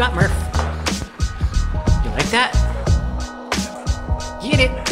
Scott Murph. You like that? Get it.